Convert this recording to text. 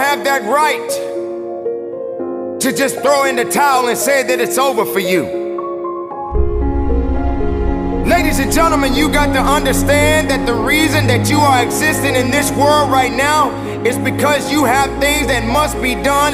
have that right to just throw in the towel and say that it's over for you. Ladies and gentlemen, you got to understand that the reason that you are existing in this world right now is because you have things that must be done.